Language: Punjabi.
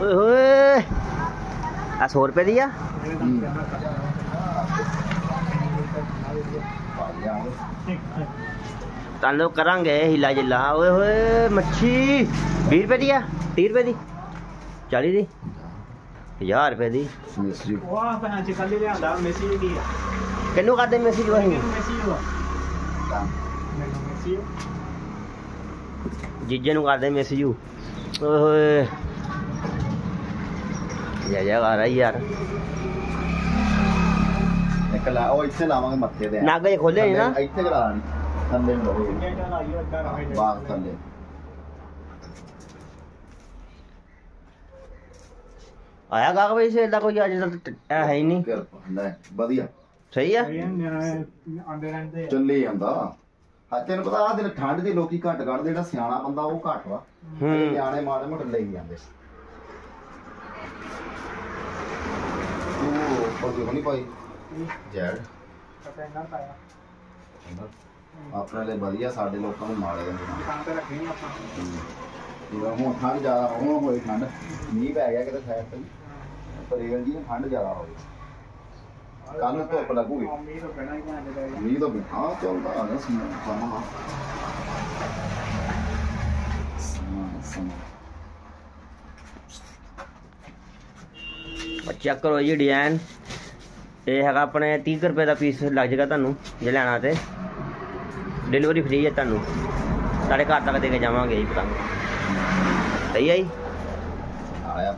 ਓਏ ਹੋਏ ਆ 100 ਰੁਪਏ ਦੀ ਆ ਚੱਲੋ ਕਰਾਂਗੇ ਹਿਲਾ ਜਿਲਾ ਓਏ ਹੋਏ ਮੱਛੀ 20 ਰੁਪਏ ਦੀ ਆ 30 ਰੁਪਏ ਦੀ 40 ਦੀ 1000 ਰੁਪਏ ਦੀ ਮਿਸਰੀ ਵਾਹ ਭੈਣ ਚ ਜਾ ਜਾ ਆ ਰਹੀ ਯਾਰ ਇੱਕ ਲਾ ਉਹ ਇੱਥੇ ਲਾਵਾਂਗੇ ਮੱਥੇ ਤੇ ਨਗ ਜੇ ਖੋਲੇ ਨੀ ਨਾ ਇੱਥੇ ਕਰਾ ਨਹੀਂ ਥੱਲੇ ਨੂੰ ਲਵੇ ਬਾਗ ਥੱਲੇ ਆਇਆ ਗਾਗ ਬਈ ਸੇ ਦਾ ਕੋਈ ਅੱਜ ਤੱਕ ਹੈ ਹੀ ਨਹੀਂ ਵਧੀਆ ਸਹੀ ਆ ਆਂਦੇ ਰਹਿੰਦੇ ਆ। ਚੱਲੇ ਜਾਂਦਾ ਹਾਂ ਤੈਨੂੰ ਪਤਾ ਆ ਦਿਨ ਠੰਡ ਦੀ ਲੋਕੀ ਘੱਟ ਕੱਢਦੇ ਜਿਹੜਾ ਸਿਆਣਾ ਬੰਦਾ ਉਹ ਘੱਟ ਵਾ ਹੂੰ ਨਿਆਣੇ ਮਾੜੇ ਮੋਟੇ ਲਈ ਜਾਂਦੇ ਉਹ ਪੱਗੀ ਬਣੀ ਪਾਈ। ਜੈਡ। ਪਤਾ ਇਹਨਾਂ ਪਾਇਆ ਆਪਣੇ ਲਈ ਵਧੀਆ ਸਾਡੇ ਲੋਕਾਂ ਨੂੰ ਮਾੜੇ ਨੇ ਦੁਕਾਨ ਤੇ ਰੱਖੀ ਆਪਾਂ। ਜਿਵੇਂ ਹੁਣ ਠੰਡ ਜ਼ਿਆਦਾ ਹੁਣ ਹੋਈ ਠੰਡ ਮੀਂਹ ਪੈ ਗਿਆ ਕਿਤੇ ਸਾਈਡ ਤੇ ਪਰ ਇਹ ਜੀ ਠੰਡ ਜ਼ਿਆਦਾ ਹੋ ਗਈ ਕੱਲ ਨੂੰ ਧੁੱਪ ਲੱਗੂਗੀ। ਮੰਮੀ ਤੋਂ ਰਹੇ ਮੀਂਹ ਤਾਂ ਬਿਠਾ ਚੱਲਦਾ ਆ ਗਿਆ ਸਮਾਂ ਚੈੱਕ ਕਰੋ ਜੀ ਡਿਜ਼ਾਈਨ ਇਹ ਹੈਗਾ ਆਪਣੇ 30 ਕੁ ਰੁਪਏ ਦਾ ਪੀਸ ਲੱਗ ਜਾਏਗਾ ਤੁਹਾਨੂੰ, ਜੇ ਲੈਣਾ ਤੇ। ਡਿਲੀਵਰੀ ਫ੍ਰੀ ਹੈ ਤੁਹਾਨੂੰ। ਸਾਡੇ ਘਰ ਤੱਕ ਦੇ ਕੇ ਜਾਵਾਂਗੇ ਜੀ ਪਤੰਗ। ਸਹੀ ਹੈ ਜੀ? ਆਇਆ।